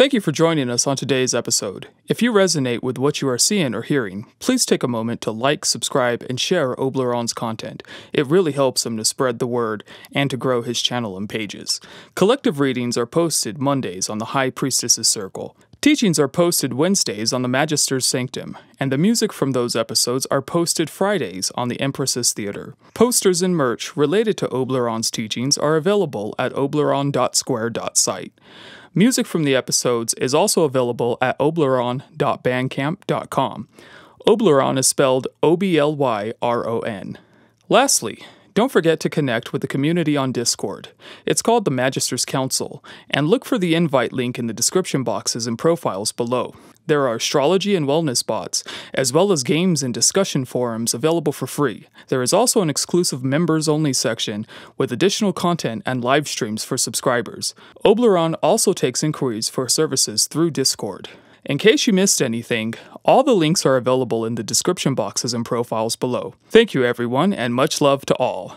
Thank you for joining us on today's episode. If you resonate with what you are seeing or hearing, please take a moment to like, subscribe, and share Oblyron's content. It really helps him to spread the word and to grow his channel and pages. Collective readings are posted Mondays on the High Priestess's Circle. Teachings are posted Wednesdays on the Magister's Sanctum, and the music from those episodes are posted Fridays on the Empress's Theater. Posters and merch related to Oblyron's teachings are available at oblyron.square.site. Music from the episodes is also available at oblyron.bandcamp.com. Oblyron is spelled O B L Y R O N. Lastly, don't forget to connect with the community on Discord. It's called the Magister's Council, and look for the invite link in the description boxes and profiles below. There are astrology and wellness bots, as well as games and discussion forums available for free. There is also an exclusive members only section with additional content and live streams for subscribers. Oblyron also takes inquiries for services through Discord. In case you missed anything, all the links are available in the description boxes and profiles below. Thank you, everyone, and much love to all.